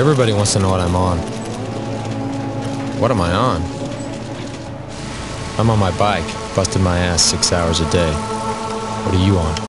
Everybody wants to know what I'm on. What am I on? I'm on my bike, busting my ass six hours a day. What are you on?